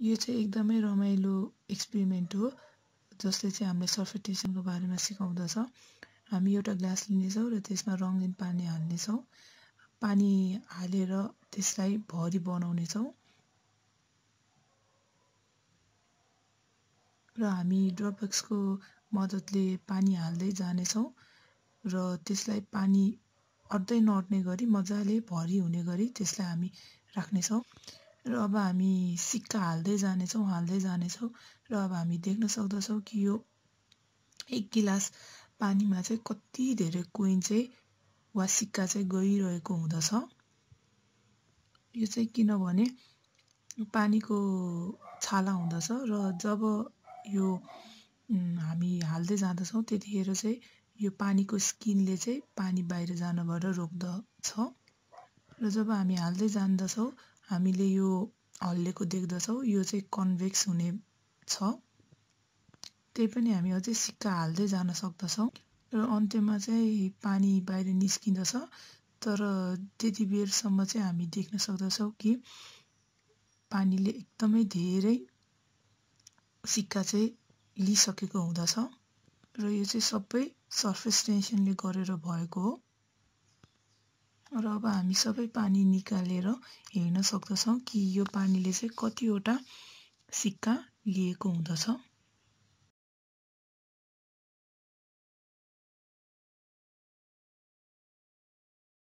यो चाहिँ एकदमै रमाइलो एक्सपेरिमेन्ट हो जसले चाहिँ हामीलाई सर्फेटेसनको बारेमा सिकाउँदछ। हामी एउटा ग्लास लिनेछौँ र त्यसमा रङ्गीन पानी हाल्नेछौँ। पानी हालेर त्यसलाई भरी बनाउनेछौँ। र हामी ड्रपबक्सको मद्दतले पानी हाल्दै जानेछौँ र त्यसलाई पानी अट्दै नअट्ने गरी मजाले भरि हुने गरी त्यसलाई हामी राख्नेछौँ। र अब हामी सिक्का हाल्दै जानेछौँ हाल्दै जानेछौँ र अब हामी देख्न सक्दछौँ कि यो एक गिलास पानीमा चाहिँ कति धेरै कोइन चाहिँ वा सिक्का चाहिँ गइरहेको हुँदछ। यो चाहिँ किनभने पानीको छाला हुँदछ र जब यो हामी हाल्दै जाँदछौँ त्यतिखेर चाहिँ यो पानीको स्किनले चाहिँ पानी बाहिर जानबाट रोक्दछ। र जब हामी हाल्दै जान्दछौँ हामीले यो हल्लेको देख्दछौँ। यो चाहिँ कन्भेक्स हुने छ। त्यही पनि हामी अझै सिक्का हाल्दै जान सक्दछौँ। र अन्त्यमा चाहिँ पानी बाहिर निस्किँदछ। तर त्यति बेरसम्म चाहिँ हामी देख्न सक्दछौँ कि पानीले एकदमै धेरै सिक्का चाहिँ लिइसकेको हुँदछ। र यो चाहिँ सबै सर्फेस टेन्सनले गरेर भएको हो। र अब हामी सबै पानी निकालेर हेर्न सक्दछौँ कि यो पानीले चाहिँ कतिवटा सिक्का लिएको हुँदछ।